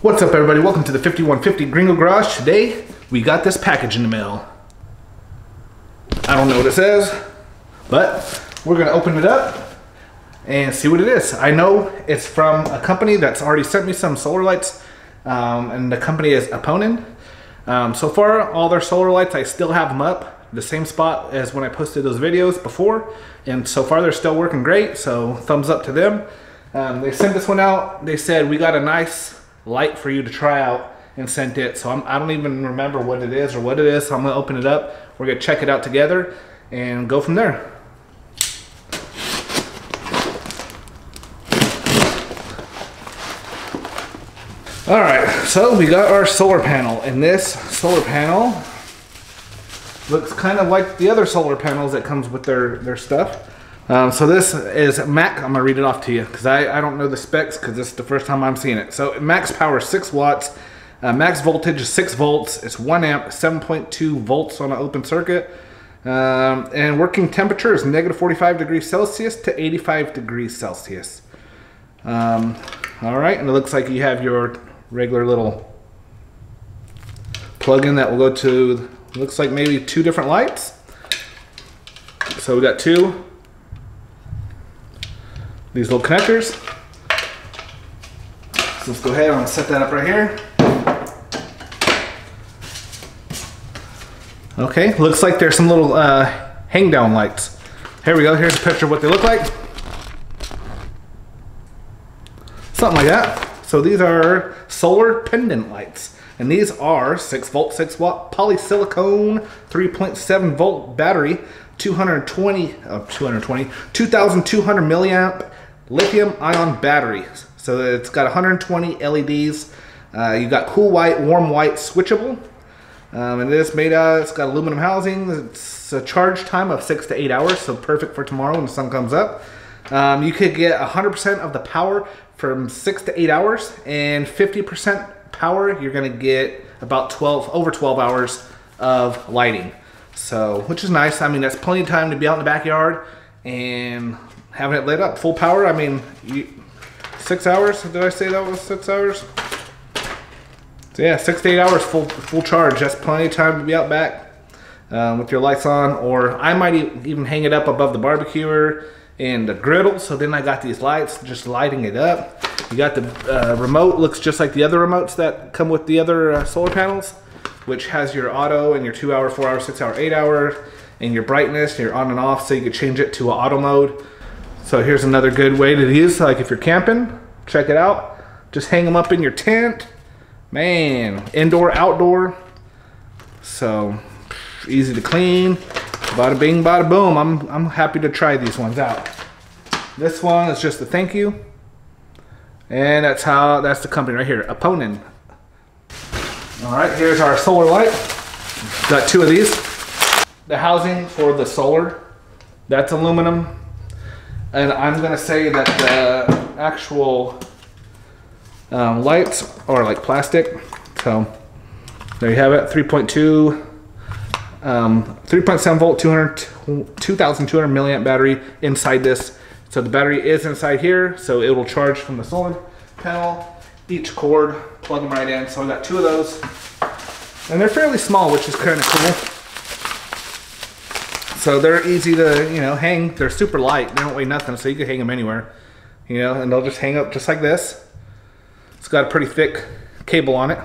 What's up everybody? Welcome to the 5150 Gringo Garage. Today, we got this package in the mail. I don't know what it says, but we're gonna open it up and see what it is. I know it's from a company that's already sent me some solar lights, um, and the company is Aponin. Um, so far, all their solar lights, I still have them up, the same spot as when I posted those videos before, and so far they're still working great, so thumbs up to them. Um, they sent this one out, they said, we got a nice light for you to try out and sent it. So I'm, I do not even remember what it is or what it is. So I'm gonna open it up. We're gonna check it out together and go from there. All right, so we got our solar panel and this solar panel looks kind of like the other solar panels that comes with their, their stuff. Um, so this is Mac, I'm gonna read it off to you because I, I don't know the specs because this is the first time I'm seeing it. So max power six watts, uh, max voltage is six volts, it's one amp, 7.2 volts on an open circuit. Um, and working temperature is negative 45 degrees Celsius to 85 degrees Celsius. Um, all right, and it looks like you have your regular little plug-in that will go to, looks like maybe two different lights. So we got two these little connectors. So let's go ahead and set that up right here. Okay, looks like there's some little uh, hang down lights. Here we go, here's a picture of what they look like. Something like that. So these are solar pendant lights. And these are 6 volt, 6 watt polysilicon 3.7 volt battery, 220, uh, 220, 2200 milliamp lithium ion battery. So it's got 120 LEDs. Uh, you got cool white, warm white, switchable. Um, and it is made out, it's got aluminum housing. It's a charge time of six to eight hours, so perfect for tomorrow when the sun comes up. Um, you could get 100% of the power from six to eight hours, and 50% power, you're gonna get about 12, over 12 hours of lighting. So, which is nice. I mean, that's plenty of time to be out in the backyard and having it lit up full power. I mean, you, six hours. Did I say that was six hours? So yeah, six to eight hours full full charge. That's plenty of time to be out back um, with your lights on. Or I might even hang it up above the barbecuer and the griddle. So then I got these lights just lighting it up. You got the uh, remote. Looks just like the other remotes that come with the other uh, solar panels, which has your auto and your two hour, four hour, six hour, eight hour, and your brightness, your on and off. So you could change it to auto mode. So here's another good way to use, like if you're camping, check it out. Just hang them up in your tent. Man, indoor, outdoor. So easy to clean. Bada bing, bada boom. I'm, I'm happy to try these ones out. This one is just a thank you. And that's how, that's the company right here, Aponin. All right, here's our solar light. Got two of these. The housing for the solar, that's aluminum and I'm gonna say that the actual um, lights are like plastic. So there you have it, 3.2, um, 3.7 volt, 200, 2,200 milliamp battery inside this. So the battery is inside here, so it will charge from the solar panel. Each cord, plug them right in. So I got two of those, and they're fairly small, which is kind of cool. So they're easy to, you know, hang. They're super light. They don't weigh nothing, so you can hang them anywhere. You know, and they'll just hang up just like this. It's got a pretty thick cable on it.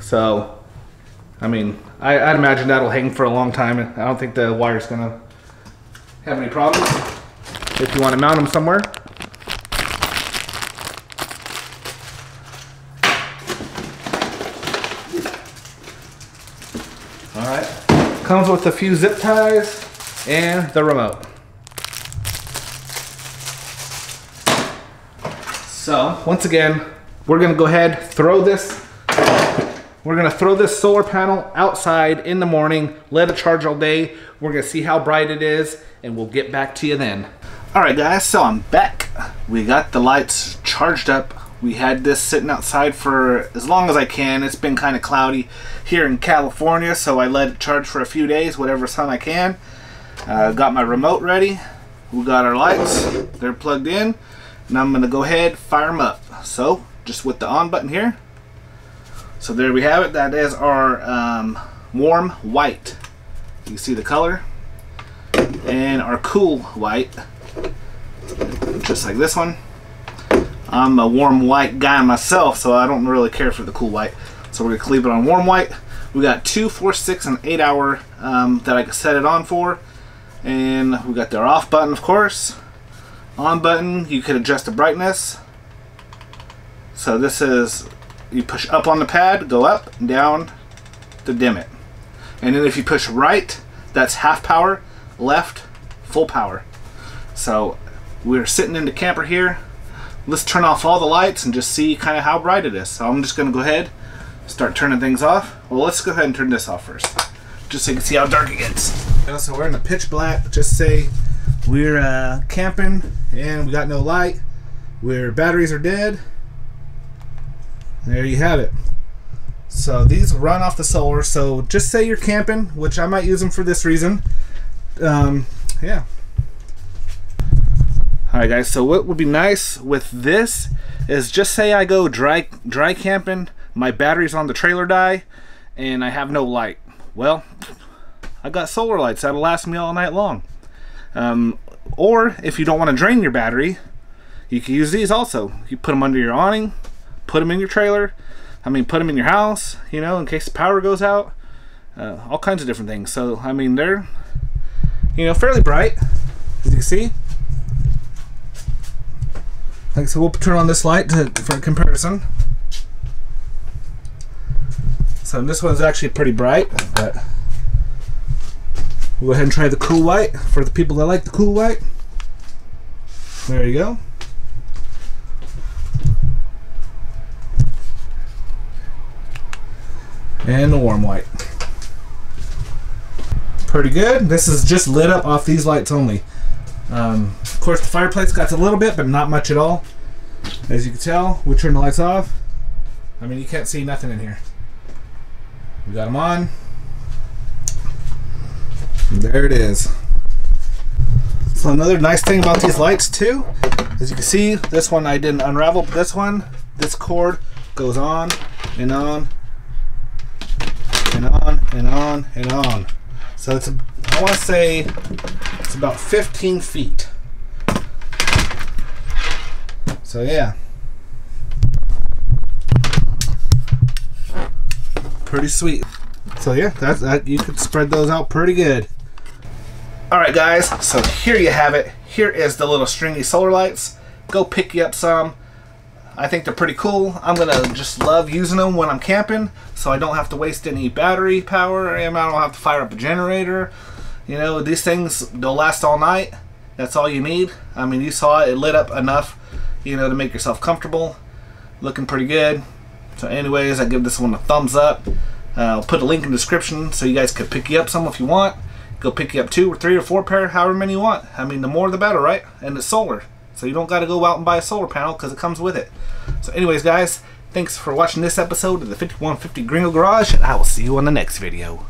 So, I mean, I, would imagine that'll hang for a long time. I don't think the wire's gonna have any problems. If you want to mount them somewhere. All right. Comes with a few zip ties and the remote. So, once again, we're gonna go ahead, throw this, we're gonna throw this solar panel outside in the morning, let it charge all day. We're gonna see how bright it is, and we'll get back to you then. All right, guys, so I'm back. We got the lights charged up we had this sitting outside for as long as I can. It's been kind of cloudy here in California, so I let it charge for a few days, whatever sun I can. Uh, got my remote ready. We got our lights. They're plugged in. And I'm going to go ahead fire them up. So, just with the on button here. So there we have it. That is our um, warm white. You see the color. And our cool white, just like this one. I'm a warm white guy myself, so I don't really care for the cool white. So we're gonna leave it on warm white. We got two, four, six, and eight hour um, that I can set it on for. And we got their off button, of course. On button, you could adjust the brightness. So this is, you push up on the pad, go up and down to dim it. And then if you push right, that's half power, left, full power. So we're sitting in the camper here. Let's turn off all the lights and just see kind of how bright it is. So I'm just gonna go ahead, start turning things off. Well, let's go ahead and turn this off first, just so you can see how dark it gets. So we're in the pitch black. Just say we're uh, camping and we got no light. Where batteries are dead. There you have it. So these run off the solar. So just say you're camping, which I might use them for this reason. Um, yeah. Alright guys, so what would be nice with this is just say I go dry dry camping, my batteries on the trailer die, and I have no light. Well, I got solar lights that'll last me all night long. Um, or if you don't want to drain your battery, you can use these also. You put them under your awning, put them in your trailer, I mean put them in your house, you know, in case the power goes out. Uh, all kinds of different things. So, I mean, they're, you know, fairly bright, as you can see. Like so, we'll turn on this light to, for comparison. So this one's actually pretty bright, but we'll go ahead and try the cool white for the people that like the cool white. There you go. And the warm white. Pretty good. This is just lit up off these lights only. Um, of course, the fireplace got a little bit, but not much at all. As you can tell, we turned the lights off. I mean, you can't see nothing in here. We got them on. There it is. So another nice thing about these lights too, as you can see, this one I didn't unravel. But this one, this cord goes on and on and on and on and on. So it's, a, want to say, it's about 15 feet. So yeah. Pretty sweet. So yeah, that's that you could spread those out pretty good. Alright guys, so here you have it. Here is the little stringy solar lights. Go pick you up some. I think they're pretty cool. I'm gonna just love using them when I'm camping, so I don't have to waste any battery power. and I don't have to fire up a generator. You know, these things they'll last all night. That's all you need. I mean, you saw it; it lit up enough, you know, to make yourself comfortable. Looking pretty good. So, anyways, I give this one a thumbs up. Uh, I'll put a link in the description so you guys could pick you up some if you want. Go pick you up two or three or four pair, however many you want. I mean, the more the better, right? And it's solar. So you don't got to go out and buy a solar panel because it comes with it. So anyways, guys, thanks for watching this episode of the 5150 Gringo Garage, and I will see you on the next video.